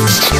Thank